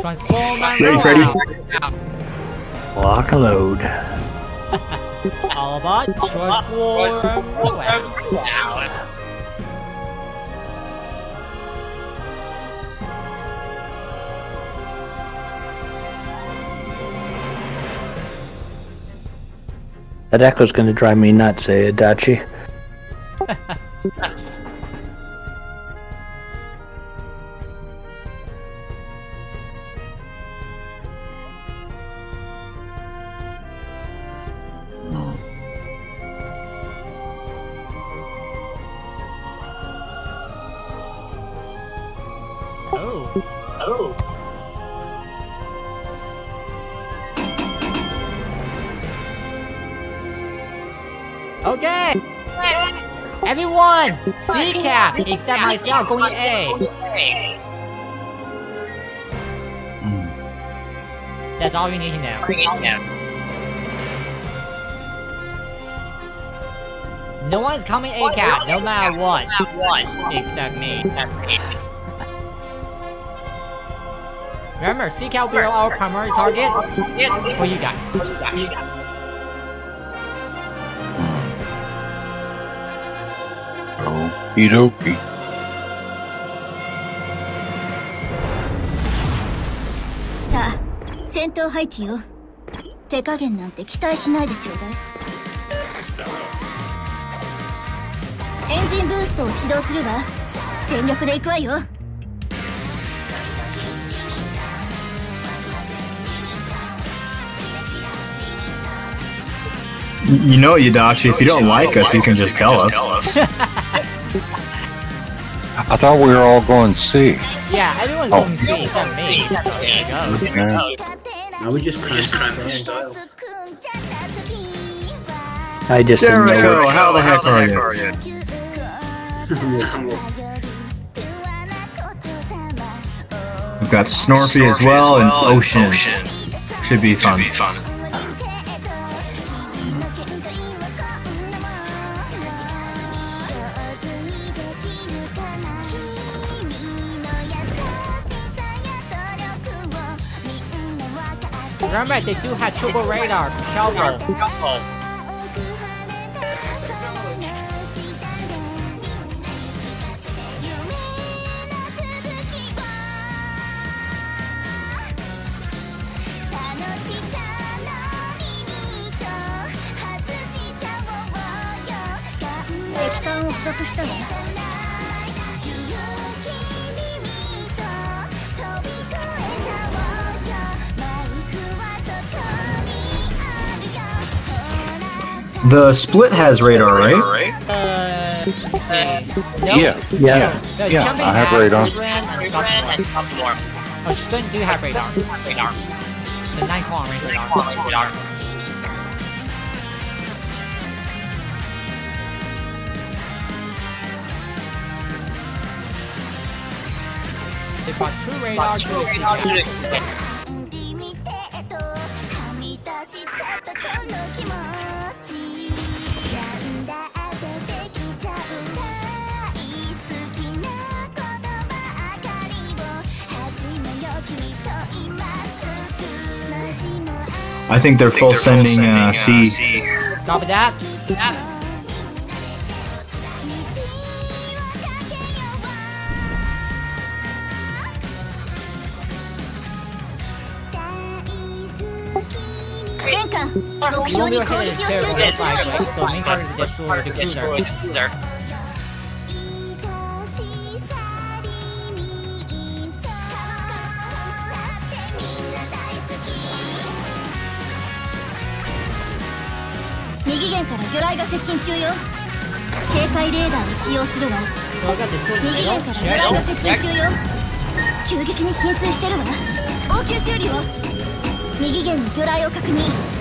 Transform and Ready, Freddy? Lock and load. All about transform and roll out. That echo's gonna drive me nuts, eh, Adachi? Oh. Okay. Everyone, C cap except myself going A. Hmm. That's all you need to know. No one's coming A cap, no matter what. Except me. Remember, C cap will be our primary target. For you guys. Okie dokie. さあ戦闘配置よ手加減なんて期待しないでちょうだいエンジンブーストを始動するわ全力で行くわよ You know, Yudachi, if you don't like us, you can just tell us. I thought we were all going C. Yeah, everyone's Oh. going C except me. There you go. Yeah. Now we just cramped the style. I just There we know go. How the heck are you? We've got Snorpy as well and Ocean. Should be fun. Remember, they do have triple radar. Careful.「液体を不足したわ」The split has radar, right? Uh, no. Yes. Yeah. No, Yes, jumping I have has radar. Ran and platform. Oh, Student do have radar. Radar. The 9 long range radar. radar. surrounded two radar units. I think they're think full they're sending, uh, sending uh, C. Copy that. 右舷から魚雷が接近中よ。警戒レーダーを使用するわ。右が接近中よ。急激に浸水してるわ。応急修理を。右舷の魚雷を確認。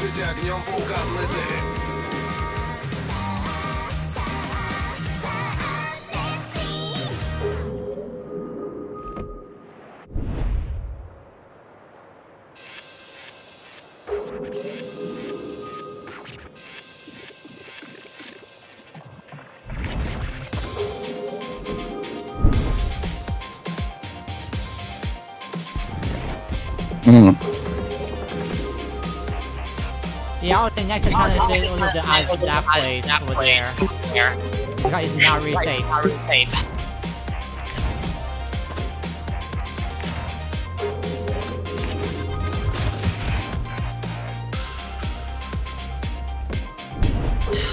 поддержите огнем по цели. さ Yeah, I think next time I say all of the eyes of that place over there. Because it's not really safe.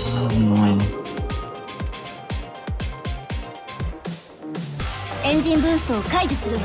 Um, エンジンブーストを解除するわ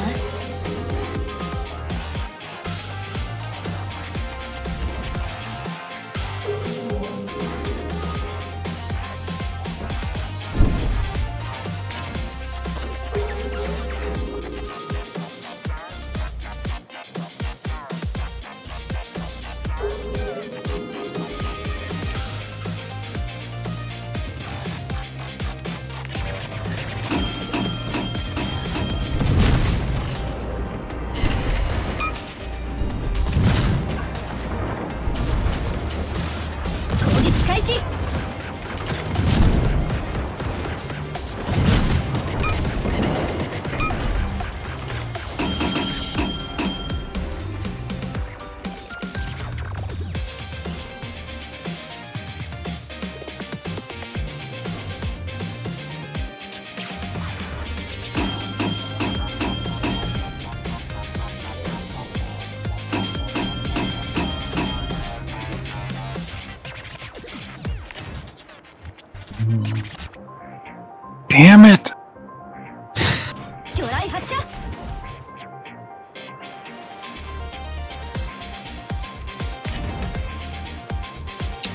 Damn it!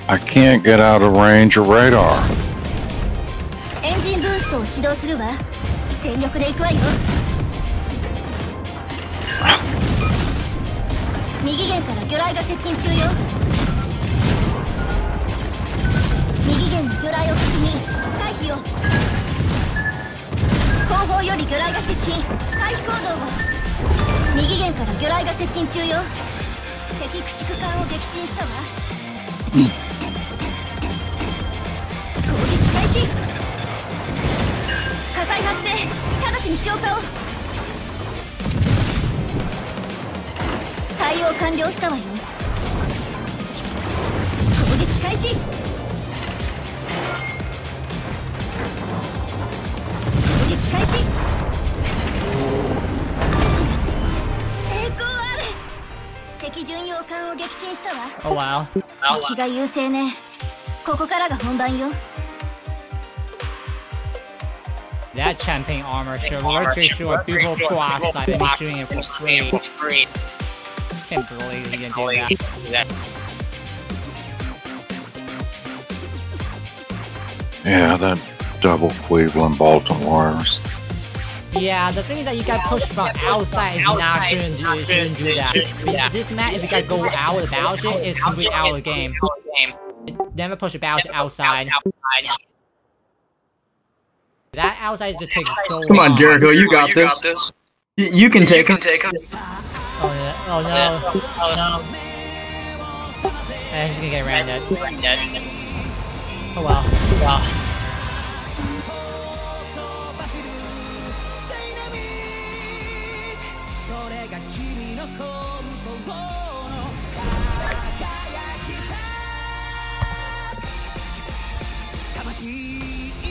I can't get out of range of radar. エンジンブーストを始動するわ。全力で行くわよ。右舷から魚雷が接近中よ雷を確認回避を後方より魚雷が接近回避行動を右舷から魚雷が接近中よ敵駆逐艦を撃沈したわ。攻撃開始火災発生直ちに消火を対応完了したわ。よ攻撃開始撃開始栄光あれ敵巡洋艦を撃沈したわ Oh wow. 敵が優勢ねここからが本番よ That champagne armor should literally show a beautiful cross I've been shooting it for free. Can't believe you didn't do that. Yeah, that double Cleveland Baltimore's. Yeah, the thing is that you got pushed from outside is not shouldn't do, shouldn't do that. Because this map, if you guys go out of the battleship, it's completely out of the game. Never push a battleship outside. That outside just takes so Come on, long. Jericho, you got this. You can take him. Oh no! Oh no! Oh no! And he's gonna get ran Oh well. Well. た君の本当の輝きさ。魂